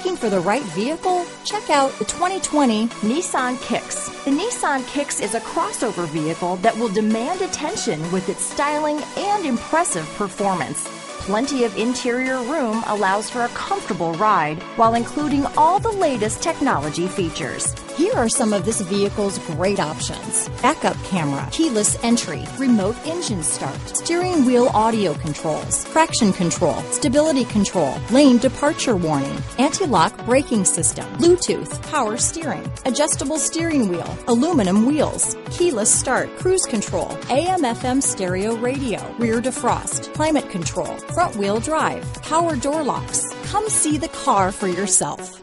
Looking for the right vehicle? Check out the 2020 Nissan Kicks. The Nissan Kicks is a crossover vehicle that will demand attention with its styling and impressive performance. Plenty of interior room allows for a comfortable ride while including all the latest technology features. Here are some of this vehicle's great options. Backup camera, keyless entry, remote engine start, steering wheel audio controls, traction control, stability control, lane departure warning, anti-lock braking system, Bluetooth, power steering, adjustable steering wheel, aluminum wheels, keyless start, cruise control, AM FM stereo radio, rear defrost, climate control, front wheel drive, power door locks. Come see the car for yourself.